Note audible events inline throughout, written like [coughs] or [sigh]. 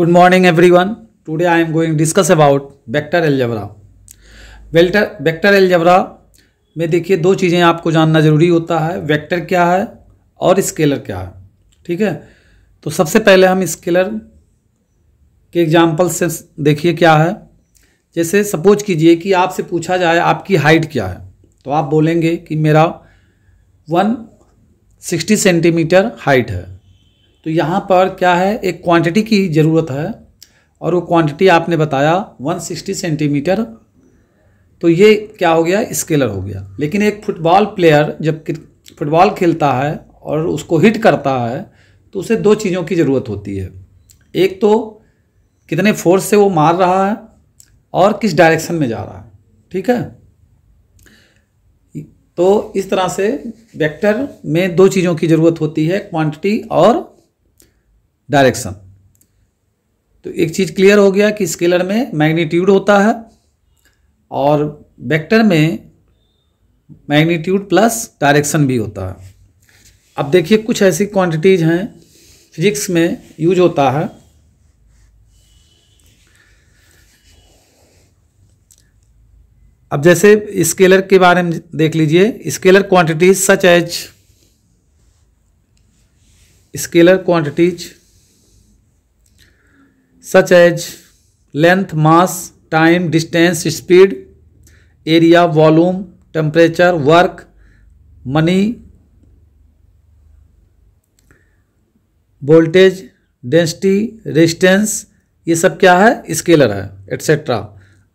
Good morning, everyone. Today I am going to discuss about vector algebra. Vector vector algebra में देखिए दो चीज़ें आपको जानना ज़रूरी होता है। वेक्टर क्या है और स्केलर क्या है। ठीक है? तो सबसे पहले हम स्केलर के एग्ज़ाम्पल से देखिए क्या है। जैसे सपोज़ कीजिए कि आपसे पूछा जाए आपकी हाइट क्या है। तो आप बोलेंगे कि मेरा वन सिक्सटी सेंटीमीटर हाइट है। तो यहाँ पर क्या है? एक क्वांटिटी की ज़रूरत है। और वो क्वांटिटी आपने बताया 160 सेंटीमीटर तो ये क्या हो गया? स्केलर हो गया। लेकिन एक फुटबॉल प्लेयर जब फुटबॉल खेलता है और उसको हिट करता है तो उसे दो चीज़ों की ज़रूरत होती है। एक तो कितने फोर्स से वो मार रहा है और किस डायरेक्शन में जा रहा है। ठीक है? तो इस तरह से वेक्टर में दो चीज़ों की ज़रूरत होती है क्वांटिटी और डायरेक्शन। तो एक चीज़ क्लियर हो गया कि स्केलर में मैग्नीट्यूड होता है और वेक्टर में मैग्नीट्यूड प्लस डायरेक्शन भी होता है। अब देखिए, कुछ ऐसी क्वांटिटीज़ हैं फिजिक्स में यूज़ होता है। अब जैसे स्केलर के बारे में देख लीजिए। Scalar quantities such as scalar quantities such as length, mass, time, distance, speed, area, volume, temperature, work, money, voltage density resistance ये सब क्या है? स्केलर है etcetera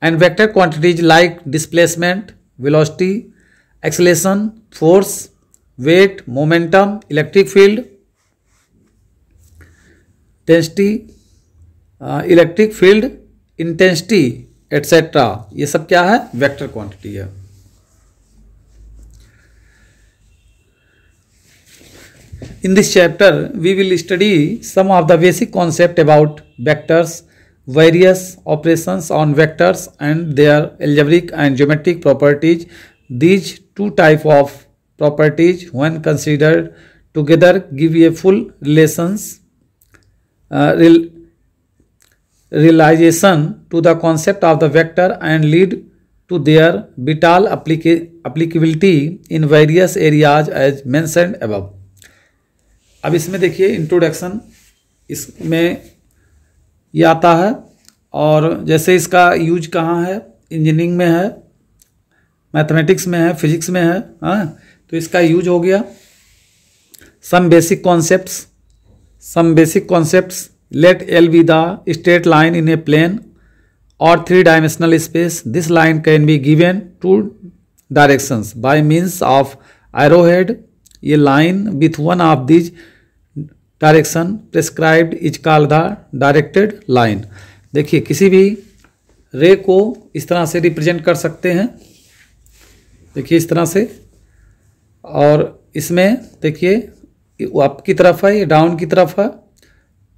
and vector quantities like displacement velocity acceleration force weight momentum electric field density electric field intensity etcetera ये सब क्या है? Vector quantity है। In this chapter we will study some of the basic concept about vectors various operation on vectors and their algebraic and geometric properties these two type of properties when considered together give a full relations realization to the concept of the vector and lead to their vital applica applicability in various areas as mentioned above. अब इसमें देखिए introduction इसमें ये आता है और जैसे इसका यूज़ कहाँ है इंजीनियरिंग में है मैथमेटिक्स में है फिजिक्स में है हाँ तो इसका यूज़ हो गया some basic concepts some basic concepts let L be the straight line in a plane or three-dimensional space. This line can be given two directions by means of arrowhead. A line with one of these direction prescribed is call the directed line देखिए किसी भी रे को इस तरह से represent कर सकते हैं देखिए इस तरह से और इसमें देखिए अप की तरफ़ है ये डाउन की तरफ़ है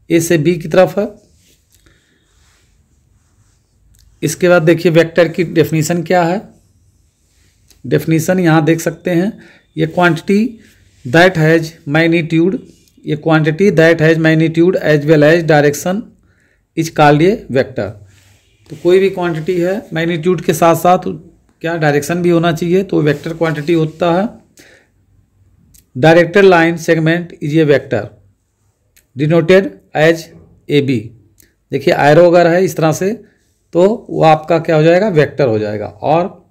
ए से बी की तरफ़ है। इसके बाद देखिए वेक्टर की डेफिनेशन क्या है। डेफिनेशन यहाँ देख सकते हैं, ये क्वांटिटी दैट हैज़ मैग्नीट्यूड ये quantity that has magnitude as well as direction is called ये वेक्टर तो कोई भी क्वांटिटी है मैग्नीट्यूड के साथ साथ क्या डायरेक्शन भी होना चाहिए तो वेक्टर क्वांटिटी होता है। Director line segment is a vector denoted as A B. देखिए, आयरो अगर है इस तरह से तो वो आपका क्या हो जाएगा? वेक्टर हो जाएगा। और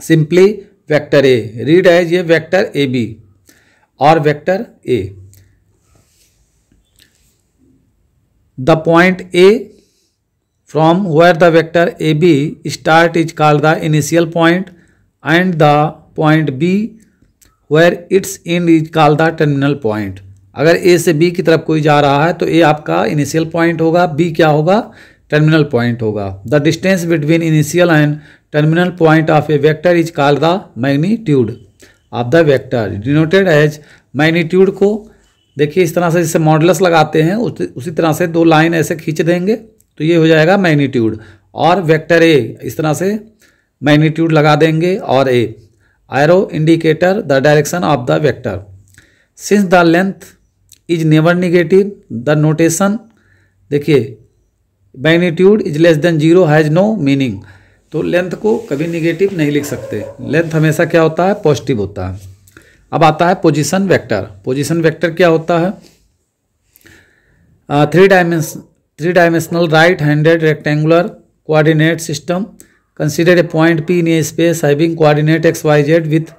simply vector A. Read as ये वेक्टर ए बी और vector A. The point A from where the vector A B start is called the initial point and the point B where its in is called the terminal point. अगर A से B की तरफ़ कोई जा रहा है तो A आपका इनिशियल पॉइंट होगा बी क्या होगा? टर्मिनल पॉइंट होगा। The distance between initial and terminal point of a vector is called the magnitude of the vector denoted as magnitude को, देखिए इस तरह से जिससे मॉडलस लगाते हैं, उसी तरह से दो लाइन ऐसे खींच देंगे तो ये हो जाएगा मैग्नीट्यूड और वेक्टर ए इस तरह से मैग्नीट्यूड लगा देंगे, और a arrow indicator the direction of the vector since the length is never negative the notation देखिए magnitude is less than zero has no meaning तो लेंथ को कभी निगेटिव नहीं लिख सकते। लेंथ हमेशा क्या होता है? पॉजिटिव होता है। अब आता है पोजीशन वेक्टर पोजीशन वेक्टर क्या होता है? Three dimension three dimensional right handed rectangular coordinate system consider a point P in a space having coordinate X Y Z with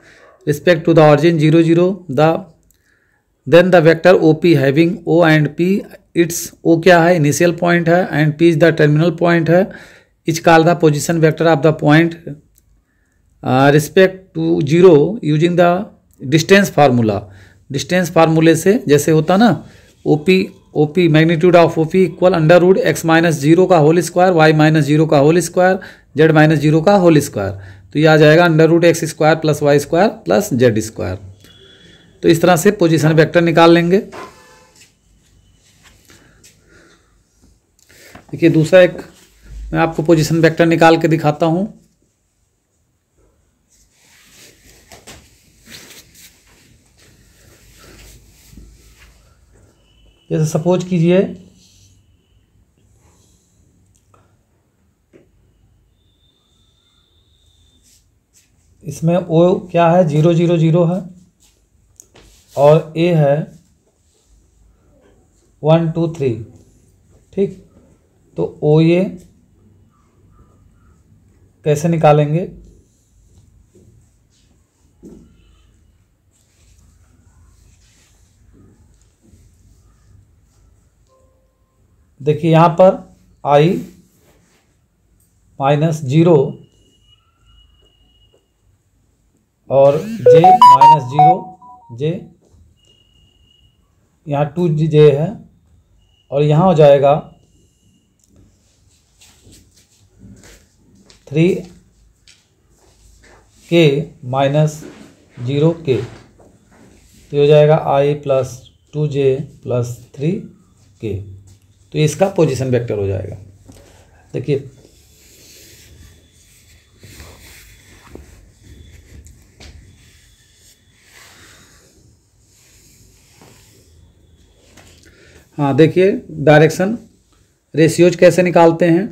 respect to the origin zero zero the then the vector O P having O and P its O क्या है? Initial point है and P is the terminal point है। Each call the position vector of the point respect to zero using the distance formula distance फार्मूले से जैसे होता ना O P O P magnitude of O P equal under root X minus zero का whole square Y minus zero का whole square Z minus zero का whole square तो ये आ जाएगा under root X square plus Y square plus Z square तो इस तरह से पोजीशन वेक्टर निकाल लेंगे। देखिए, दूसरा एक मैं आपको पोजीशन वेक्टर निकाल के दिखाता हूँ। जैसे सपोज़ कीजिए, इसमें ओ क्या है? ज़ीरो ज़ीरो ज़ीरो है। और ए है वन टू थ्री ठीक? तो ओ ए कैसे निकालेंगे? देखिए, यहाँ पर आई माइनस ज़ीरो और जे माइनस ज़ीरो जे यहाँ टू जे है और यहाँ हो जाएगा थ्री के माइनस ज़ीरो के। तो हो जाएगा I plus two J plus three K. तो इसका पोजीशन वेक्टर हो जाएगा। देखिए हाँ देखिए डायरेक्शन रेशियोज कैसे निकालते हैं?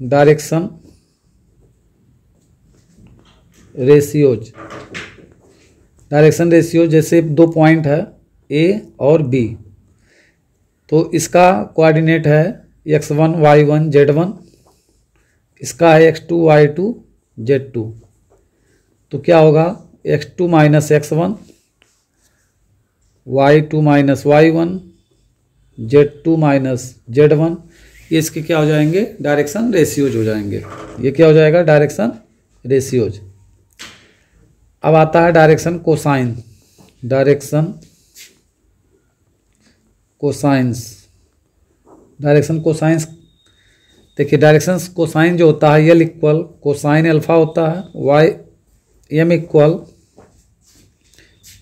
डायरेक्शन रेशियोज डायरेक्शन रेशियो जैसे दो पॉइंट है ए और बी तो इसका कोऑर्डिनेट है X one Y one Z one इसका है X two Y two Z two तो क्या होगा? X two minus X one Y two minus Y one Z two minus Z one ये इसके क्या हो जाएँगे? डायरेक्शन रेशियोज हो जाएँगे। ये क्या हो जाएगा? डायरेक्शन रेशियोज अब आता है direction cosine direction cosines direction cosines देखिए डायरेक्शन कोसाइन जो होता है यल इक्वल कोसाइन अल्फ़ा होता है। Y M equal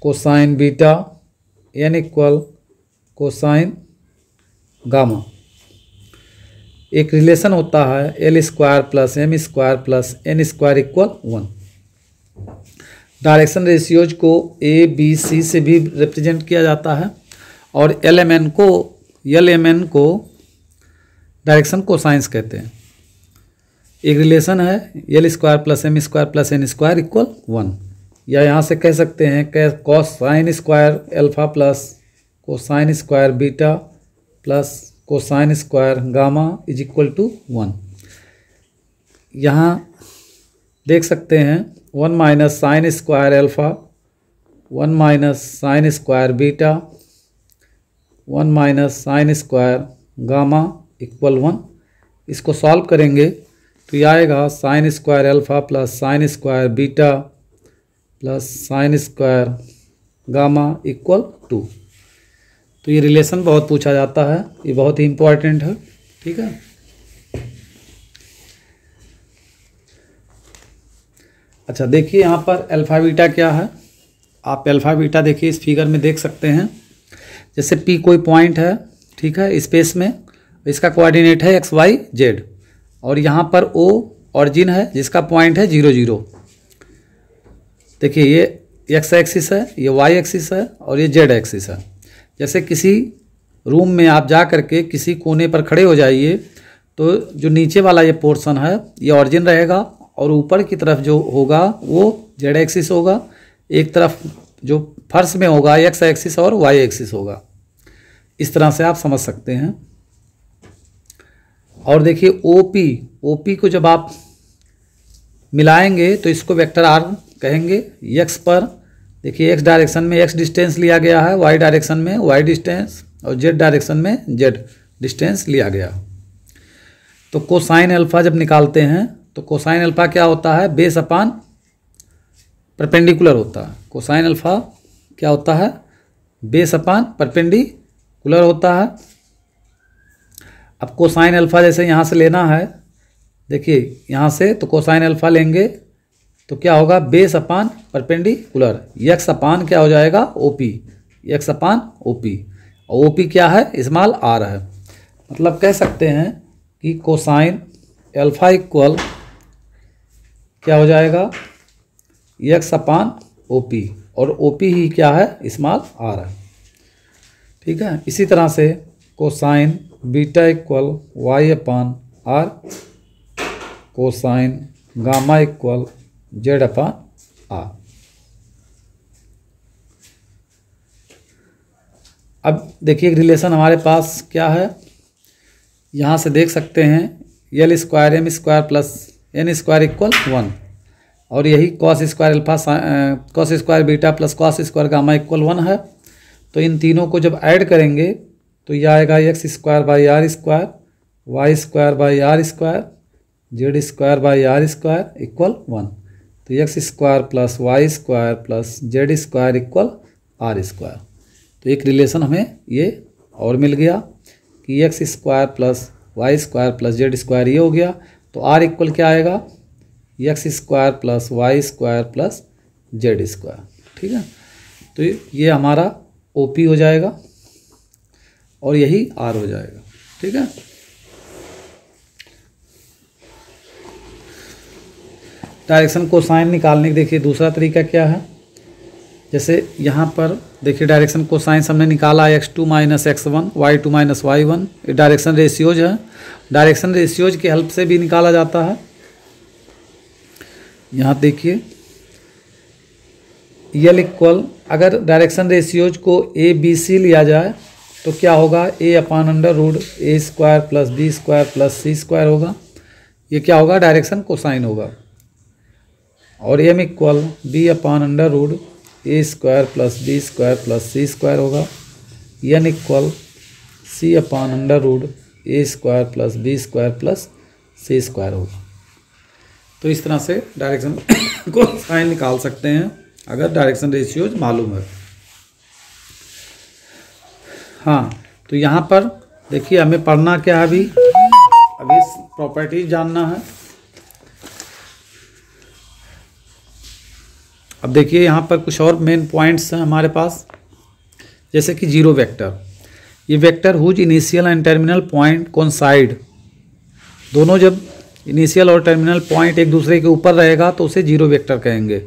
cosine beta N equal cosine gamma. एक रिलेशन होता है L square plus M square plus N square equal one direction ratios को ए बी सी से भी रिप्रेजेंट किया जाता है और एल एम एन को एल एम एन को डायरेक्शन को साइंस कहते हैं। एक रिलेशन है L square plus M square plus N square equal one या यहाँ से कह सकते हैं कै cosine square alpha plus cosine square beta plus cosine square gamma is equal to one यहाँ देख सकते हैं one minus sine square alpha one minus sine square beta one minus sine square gamma equal one इसको solve करेंगे तो ये आएगा sine square alpha plus sine square beta plus sine square gamma equal two तो ये relation बहुत पूछा जाता है, ये बहुत ही इम्पोर्टेंट है, ठीक है? अच्छा देखिए यहाँ पर अल्फ़ा बीटा क्या है? आप अल्फ़ा बीटा देखिए, इस फिगर में देख सकते हैं। जैसे पी कोई पॉइंट है, ठीक है स्पेस में, इसका कोऑर्डिनेट है एक्स वाई जेड और यहाँ पर ओ ऑरिजिन है, जिसका पॉइंट है ज़ीरो ज़ीरो देखिए, ये एक्स एक्सिस है, ये वाई एक्सिस है, और ये जेड एक्सिस है। जैसे किसी रूम में आप जा करके किसी कोने पर खड़े हो जाइए तो जो नीचे वाला ये पोर्शन है, ये ऑरिजिन रहेगा और ऊपर की तरफ़ जो होगा, वो जेड एक्सिस होगा। एक तरफ़ जो फर्श में होगा एक्स एक्सिस और वाई एक्सिस होगा। इस तरह से आप समझ सकते हैं। और देखिए ओ पी ओ पी को जब आप मिलाएँगे तो इसको वेक्टर आर कहेंगे यक्स पर देखिए एक्स डायरेक्शन में एक्स डिस्टेंस लिया गया है वाई डायरेक्शन में वाई डिस्टेंस और जेड डायरेक्शन में जेड डिस्टेंस लिया गया। तो कोसाइन अल्फ़ा जब निकालते हैं तो कोसाइन अल्फ़ा क्या होता है? बेस अपान परपेंडिकुलर होता है। कोसाइन अल्फ़ा क्या होता है? बेस अपान परपेंडिकुलर होता है। अब कोसाइन अल्फ़ा जैसे यहाँ से लेना है, देखिए, यहाँ से तो कोसाइन अल्फ़ा लेंगे। तो क्या होगा? Base upon perpendicular. X upon क्या हो जाएगा? O P. X upon O P. और ओपी क्या है? इस्माल आर है। मतलब कह सकते हैं कि कोसाइन एल्फा इक्वल क्या हो जाएगा? X upon O P. और ओपी ही क्या है? इस्माल आर है। ठीक है? इसी तरह से cosine beta equal Y upon R, cosine gamma equal Z upon R अब देखिए एक रिलेशन हमारे पास क्या है? यहाँ से देख सकते हैं L square M square plus N square equal one और यही cos square alpha cos square beta plus cos square gamma equal one है। तो इन तीनों को जब ऐड करेंगे तो यह आएगा X square by R square Y square by R square Z square by R square equal one तो X square plus Y square plus Z square equal R square तो एक रिलेशन हमें ये और मिल गया कि X square plus Y square plus Z square ये हो गया। तो आर इक्वल क्या आएगा? X square plus Y square plus Z square ठीक है? तो ये हमारा ओ पी हो जाएगा और यही आर हो जाएगा। ठीक है? डायरेक्शन को साइन निकालने की, देखिए दूसरा तरीका क्या है? जैसे यहाँ पर, देखिए डायरेक्शन को साइंस हमने निकाला X two minus X one Y two minus Y one ये डायरेक्शन रेशियोज है। डायरेक्शन रेशियोज की हेल्प से भी निकाला जाता है। यहाँ देखिए यल इक्वल अगर डायरेक्शन रेशियोज को ए बी सी लिया जाए तो क्या होगा? A upon under root A square plus B square plus C square होगा। ये क्या होगा? डायरेक्शन कोसाइन होगा। और M equal B upon under root A square plus B square plus C square होगा। N equal C upon under root A square plus B square plus C square होगा। तो इस तरह से डायरेक्शन [coughs] को sign निकाल सकते हैं, अगर डायरेक्शन रेशियोज मालूम है। हाँ तो यहाँ पर देखिए हमें पढ़ना क्या है अभी? अभी प्रॉपर्टीज़ जानना है। अब देखिए यहाँ पर कुछ और मेन पॉइंट्स हैं हमारे पास। जैसे कि ज़ीरो वेक्टर ये vector whose initial and terminal point coincide दोनों जब इनिशियल और टर्मिनल पॉइंट एक दूसरे के ऊपर रहेगा तो उसे ज़ीरो वेक्टर कहेंगे।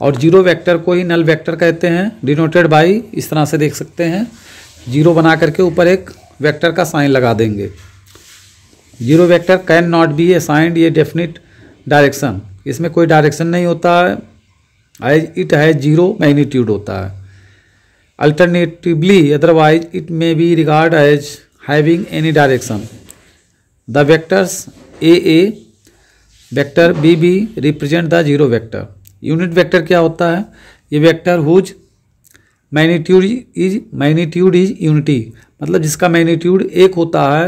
और ज़ीरो वेक्टर को ही नल वेक्टर कहते हैं। डिनोटेड बाई इस तरह से देख सकते हैं। ज़ीरो बना करके ऊपर एक वेक्टर का साइन लगा देंगे। Zero vector can not be a signed ये डेफिनिट डायरेक्शन इसमें कोई डायरेक्शन नहीं होता। है इट है ज़ीरो मैग्नीट्यूड होता है। Alternatively otherwise it may be regard as having any direction the vectors A A vector B B represent the zero vector unit vector क्या होता है? ये vector whose magnitude is magnitude is unity मतलब जिसका magnitude एक होता है,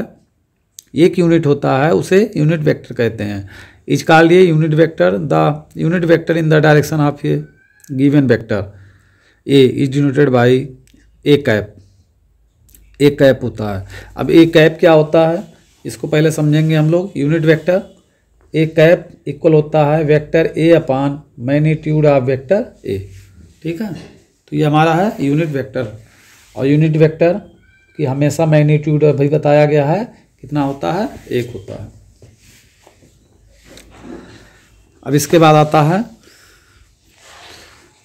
एक यूनिट होता है, उसे यूनिट वेक्टर कहते हैं। इज़ कॉल्ड ये unit vector the unit vector in the direction of a given vector A is denoted by A cap A cap होता है। अब ए कैप क्या होता है? इसको पहले समझेंगे हम लोग। Unit vector A cap equal होता है vector A upon magnitude of vector A ठीक है? तो ये हमारा है यूनिट वेक्टर और यूनिट वेक्टर की हमेशा मैग्नीट्यूड भी बताया गया है, कितना होता है? एक होता है। अब इसके बाद आता है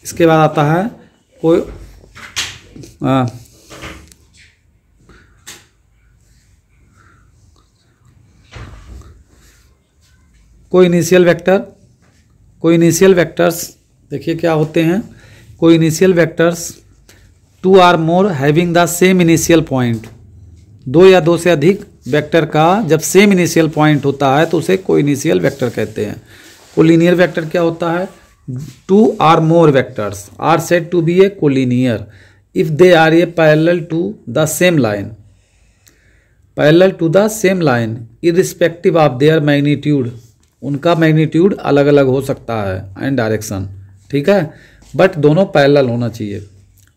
इसके बाद आता है कोई आ, कोई इनिशियल वेक्टर कोई इनिशियल वेक्टर्स देखिए क्या होते हैं coinitial vectors two or more having the same initial point. दो या दो से अधिक वेक्टर का जब सेम इनिशियल पॉइंट होता है तो उसे कोई इनिशियल वेक्टर कहते हैं। कोलिनियर वेक्टर क्या होता है? Two or more vectors are set to be a collinear if they are a parallel to the same line parallel to the same line irrespective of their magnitude उनका magnitude अलग अलग हो सकता है and direction ठीक है? But दोनों parallel होना चाहिए.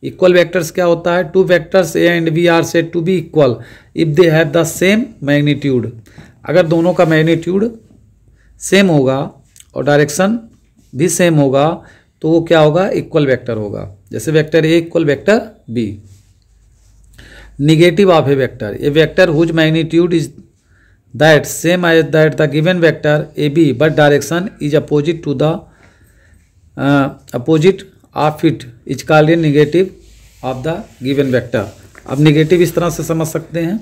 इक्वल वेक्टर्स क्या होता है? Two vectors A and B are set to be equal if they have the same magnitude अगर दोनों का मैग्नीट्यूड सेम होगा और डायरेक्शन भी सेम होगा तो वो क्या होगा? इक्वल वेक्टर होगा। जैसे vector A equal vector B negative of a vector A vector whose magnitude is that same as that the given vector A B but direction is opposite to the opposite of it is called a negative of the given vector अब negative इस तरह से समझ सकते हैं।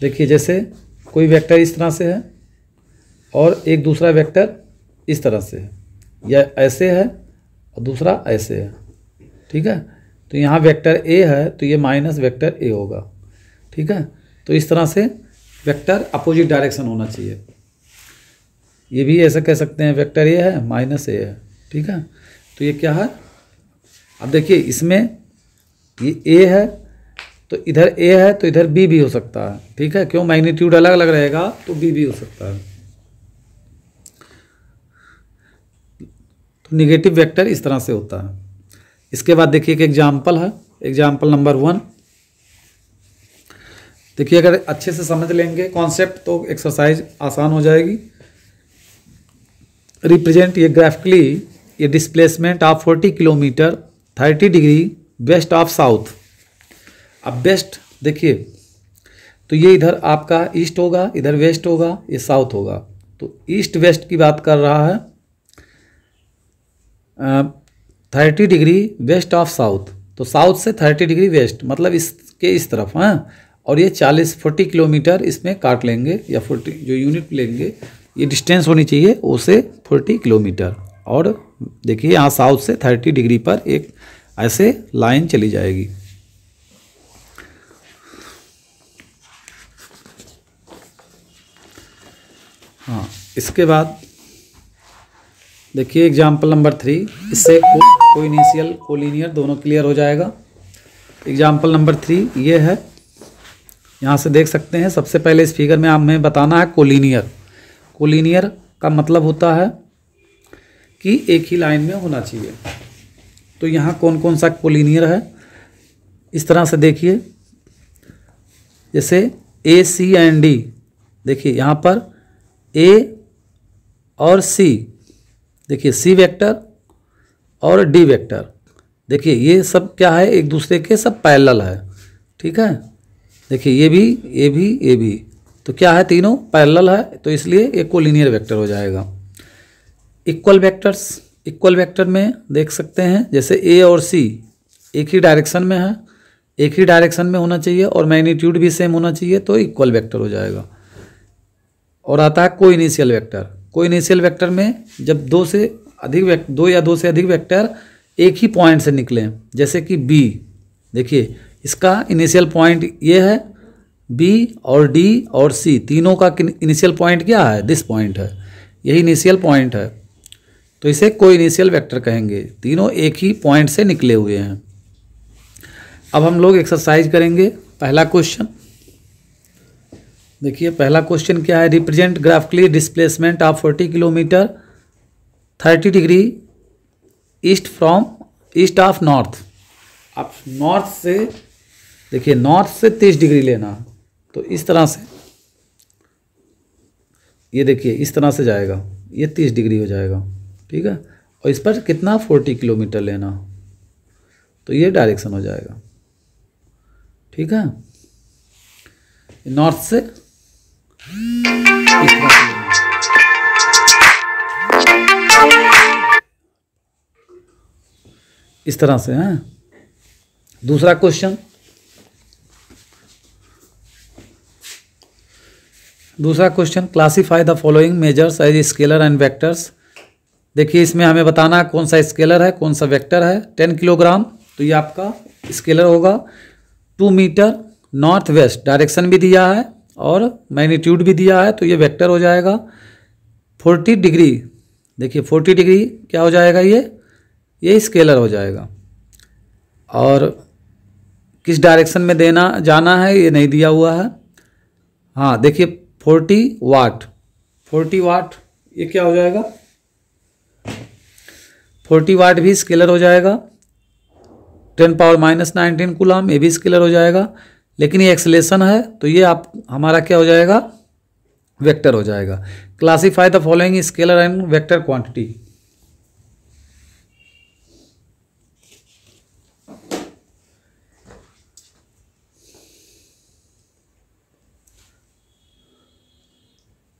देखिए, जैसे कोई वेक्टर इस तरह से है। और एक दूसरा वेक्टर इस तरह से है। या ऐसे है और दूसरा ऐसे है। ठीक है? तो यहाँ वेक्टर ए है तो ये माइनस वेक्टर ए होगा। ठीक है? तो इस तरह से वेक्टर अपोजिट डायरेक्शन होना चाहिए। ये भी ऐसा कह सकते हैं, वेक्टर ए है, माइनस ए है। ठीक है? तो ये क्या है? अब देखिए, इसमें ये ए है तो इधर ए है तो इधर बी भी हो सकता है। ठीक है? क्यों? मैग्नीट्यूड अलग अलग रहेगा तो बी भी हो सकता है। तो निगेटिव वेक्टर इस तरह से होता है। इसके बाद देखिए एक एग्ज़ाम्पल है। एग्ज़ाम्पल नंबर वन देखिए, अगर अच्छे से समझ लेंगे कॉन्सेप्ट तो एक्सरसाइज आसान हो जाएगी। रिप्रेजेंट ये ग्राफिकली ये displacement of 40 kilometre 30 degree west of south अब वेस्ट देखिए तो ये इधर आपका ईस्ट होगा, इधर वेस्ट होगा, ये साउथ होगा। तो ईस्ट वेस्ट की बात कर रहा है। Thirty degree west of south. तो साउथ से थर्टी डिग्री वेस्ट मतलब इसके इस तरफ़ हाँ? और ये चालीस, फोर्टी किलोमीटर इसमें काट लेंगे, या फोर्टी, जो यूनिट लेंगे, ये डिस्टेंस होनी चाहिए उसे फोर्टी किलोमीटर। और देखिए, यहाँ साउथ से थर्टी डिग्री पर एक ऐसे लाइन चली जाएगी। हाँ इसके बाद देखिए एग्ज़ाम्पल नंबर थ्री इससे को इनिशियल कोलिनियर दोनों क्लियर हो जाएगा। एग्ज़ाम्पल नंबर थ्री ये है। यहाँ से देख सकते हैं, सबसे पहले इस फिगर में हमें बताना है कोलिनियर कोलिनियर का मतलब होता है कि एक ही लाइन में होना चाहिए। तो यहाँ कौन कौन सा कोलिनियर है? इस तरह से देखिए। जैसे ए सी एंड डी देखिए, यहाँ पर ए और सी देखिए सी वेक्टर और डी वेक्टर। देखिए ये सब क्या है? एक दूसरे के सब पैरेलल है। ठीक है? देखिए ये भी ये भी ये भी। तो क्या है तीनों? पैरेलल है तो इसलिए ये कोलिनियर वेक्टर हो जाएगा। इक्वल वेक्टर्स इक्वल वेक्टर में देख सकते हैं, जैसे ए और सी एक ही डायरेक्शन में है, एक ही डायरेक्शन में होना चाहिए और मैग्नीट्यूड भी सेम होना चाहिए तो इक्वल वेक्टर हो जाएगा। और आता है को इनिशियल वेक्टर कोई इनिशियल वेक्टर में जब दो से अधिक दो या दो से अधिक वेक्टर एक ही पॉइंट से निकले जैसे कि बी देखिए, इसका इनिशियल पॉइंट ये है बी और डी और सी तीनों का इनिशियल पॉइंट क्या है? दिस पॉइंट है। यही इनिशियल पॉइंट है। तो इसे कोई इनिशियल वेक्टर कहेंगे। तीनों एक ही पॉइंट से निकले हुए हैं। अब हम लोग एक्सरसाइज करेंगे। पहला क्वेश्चन देखिए, पहला क्वेश्चन क्या है? Represent graphically displacement of 40 kilometre 30 degree east from east of north आप नॉर्थ से, देखिए नॉर्थ से 30 डिग्री लेना। तो इस तरह से, ये देखिए, इस तरह से जाएगा। ये 30 डिग्री हो जाएगा, ठीक है? और इस पर कितना? 40 किलोमीटर लेना। तो ये डायरेक्शन हो जाएगा, ठीक है? नॉर्थ से इस तरह से, हैं। दूसरा क्वेश्चन दूसरा question classify the following measures as scalar and vectors देखिए, इसमें हमें बताना है कौन सा स्केलर है, कौन सा वेक्टर है। टेन किलोग्राम तो ये आपका स्केलर होगा। Two metre north west, direction भी दिया है। और मैग्नीट्यूड भी दिया है तो ये वेक्टर हो जाएगा फोर्टी डिग्री। देखिए, फोर्टी डिग्री क्या हो जाएगा ये? ये स्केलर हो जाएगा। और किस डायरेक्शन में देना, जाना है, ये नहीं दिया हुआ है। हाँ देखिए, फोर्टी वाट। फोर्टी वाट, ये क्या हो जाएगा? फोर्टी वाट भी स्केलर हो जाएगा। Ten power minus nineteen coulomb ये भी स्केलर हो जाएगा। लेकिन ये एक्सलेशन है तो ये आप हमारा क्या हो जाएगा? वेक्टर हो जाएगा। Classify the following scalar and vector quantity.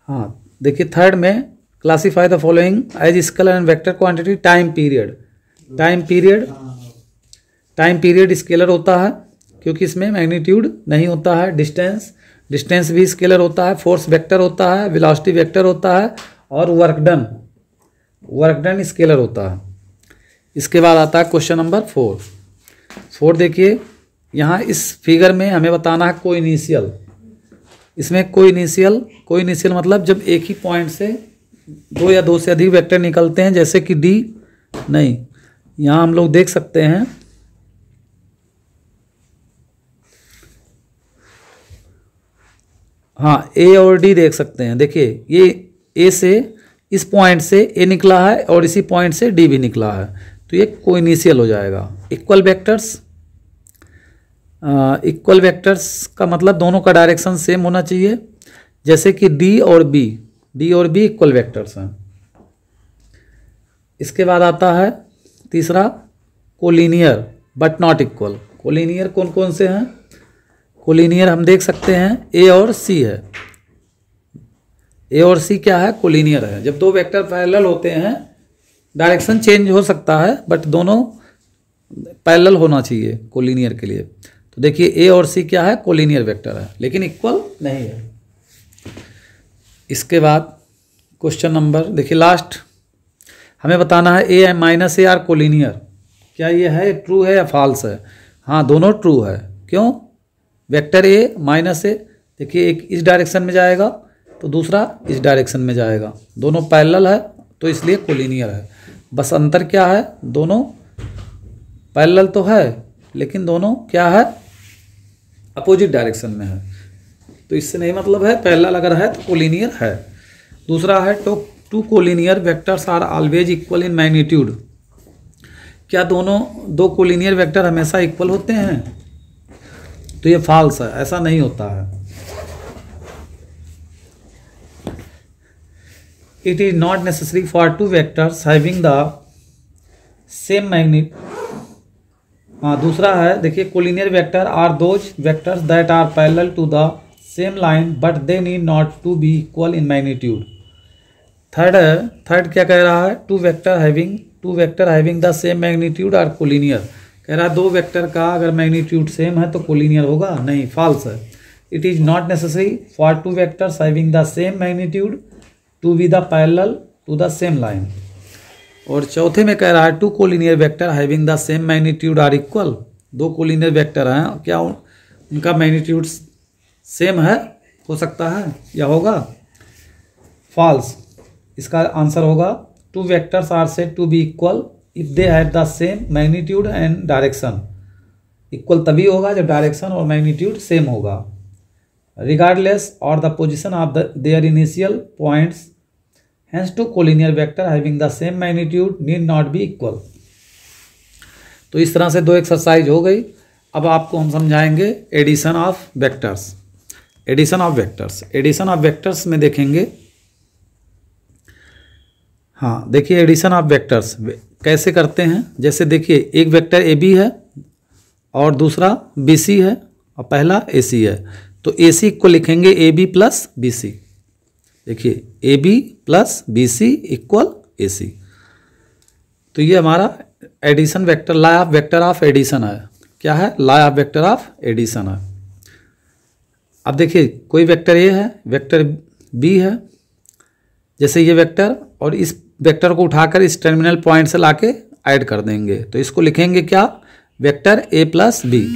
हाँ देखिए थर्ड में classify the following as scalar and vector quantity time period. Time period time period scalar होता है। क्योंकि इसमें मैग्नीट्यूड नहीं होता है, डिस्टेंस डिस्टेंस भी स्केलर होता है, फोर्स वेक्टर होता है, वेलोसिटी वेक्टर होता है और work done. Work done scalar होता है। इसके बाद आता है क्वेश्चन नंबर फोर। फोर देखिए, यहाँ इस फिगर में हमें बताना है कोई इनिशियल। इसमें कोई इनिशियल कोई इनिशियल मतलब जब एक ही पॉइंट से दो या दो से अधिक वेक्टर निकलते हैं, जैसे कि डी, नहीं। यहाँ हम लोग देख सकते हैं हाँ ए और डी देख सकते हैं। देखिए, ये ए से इस पॉइंट से ए निकला है और इसी पॉइंट से डी भी निकला है। तो ये कोइनिशियल हो जाएगा। इक्वल वेक्टर्स इक्वल वेक्टर्स का मतलब दोनों का डायरेक्शन सेम होना चाहिए। जैसे कि डी और बी डी और बी इक्वल वेक्टर्स हैं। इसके बाद आता है तीसरा collinear but not equal collinear कौन कौन से हैं? कोलिनियर हम देख सकते हैं ए और सी है। ए और सी क्या है? कोलिनियर है। जब दो वेक्टर पैरेलल होते हैं डायरेक्शन चेंज हो सकता है बट दोनों पैरेलल होना चाहिए कोलिनियर के लिए। तो देखिए ए और सी क्या है? कोलिनियर वेक्टर है, लेकिन इक्वल नहीं है। इसके बाद क्वेश्चन नंबर देखिए लास्ट हमें बताना है A minus A are collinear क्या ये है? ट्रू है या फॉल्स है? हाँ दोनों ट्रू है। क्यों? वेक्टर ए माइनस ए, देखिए एक इस डायरेक्शन में जाएगा तो दूसरा इस डायरेक्शन में जाएगा। दोनों पैरेलल है तो इसलिए कोलिनियर है। बस अंतर क्या है? दोनों पैरेलल तो है, लेकिन दोनों क्या है? अपोजिट डायरेक्शन में है। तो इससे नहीं मतलब है, पैरेलल अगर है तो कोलिनियर है। दूसरा है two two collinear vectors are always equal in magnitude क्या दोनों, दो कोलिनियर वेक्टर हमेशा इक्वल होते हैं? तो ये फॉल्स है, ऐसा नहीं होता है। It is not necessary for two vectors having the same magnet हाँ दूसरा है, देखिए collinear vector are those vectors that are parallel to the same line but they need not to be equal in magnitude third है third क्या कह रहा है? Two vector having two vector having the same magnitude are collinear कह रहा है दो vector का अगर मैग्नीट्यूड सेम है तो कोलिनियर होगा? नहीं फॉल्स है. It is not necessary for two vectors having the same magnitude to be the parallel to the same line और चौथे में कह रहा है two collinear vector having the same magnitude are equal दो कोलिनियर वेक्टर हैं, क्या उनका मैग्नीट्यूड सेम है? हो सकता है, या होगा? फॉल्स इसका आंसर होगा two vectors are said to be equal if they have the same magnitude and direction equal तभी होगा जब डायरेक्शन और मैग्नीट्यूड सेम होगा। रिगार्डलेस और the position of the their initial points hence two collinear vector having the same magnitude need not be equal तो इस तरह से दो एक्सरसाइज हो गई। अब आपको हम समझाएँगे addition of vectors addition of vectors addition of vectors में देखेंगे। हाँ देखिए एडिशन ऑफ़ वेक्टर्स कैसे करते हैं? जैसे देखिए, एक वेक्टर ए बी है और दूसरा बी सी है और पहला ए सी है। तो ए सी को लिखेंगे A B plus B C देखिए A B plus B C equal A C तो ये हमारा addition vector law of vector of addition है। क्या है? Law of vector of addition है। अब देखिए, कोई वेक्टर ए है वेक्टर बी है। जैसे ये वेक्टर और इस वेक्टर को उठाकर इस टर्मिनल पॉइंट से लाके ऐड कर देंगे। तो इसको लिखेंगे क्या? Vector A plus B.